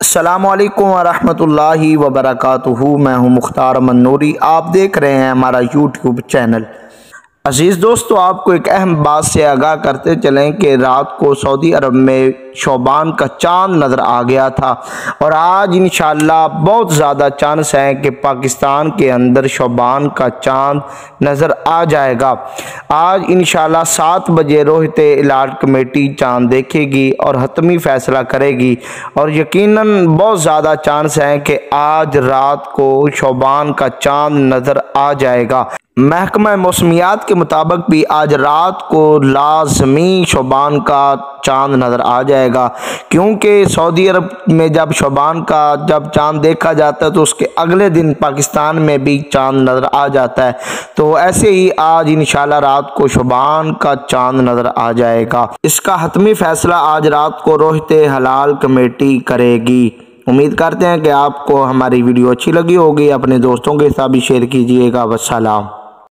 अल्लाम वरहमतुल्लाहि वबरकातुहू मैं हूँ मुख्तार मनूरी। आप देख रहे हैं हमारा यूट्यूब चैनल अज़ीज़ दोस्तों, आपको एक अहम बात से आगाह करते चलें कि रात को सऊदी अरब में शोबान का चाँद नज़र आ गया था और आज इन बहुत ज़्यादा चांस हैं कि पाकिस्तान के अंदर शोबान का चाँद नज़र आ जाएगा। आज इन सात बजे रोहित इलाट कमेटी चाँद देखेगी और हतमी फ़ैसला करेगी और यकीनन बहुत ज़्यादा चांस हैं कि आज रात को शोबान का चाँद नज़र आ जाएगा। महकमा मौसमियात के मुताबिक भी आज रात को लाजमी शोबान का चाँद नज़र आ जाएगा, क्योंकि सऊदी अरब में जब शोबान का, जब चाँद देखा जाता है तो उसके अगले दिन पाकिस्तान में भी चाँद नज़र आ जाता है। तो ऐसे ही आज इन रात को शोबान का चाँद नज़र आ जाएगा। इसका हतमी फैसला आज रात को रोहित हलाल कमेटी करेगी। उम्मीद करते हैं कि आपको हमारी वीडियो अच्छी लगी होगी। अपने दोस्तों के साथ भी शेयर कीजिएगा। वसलाम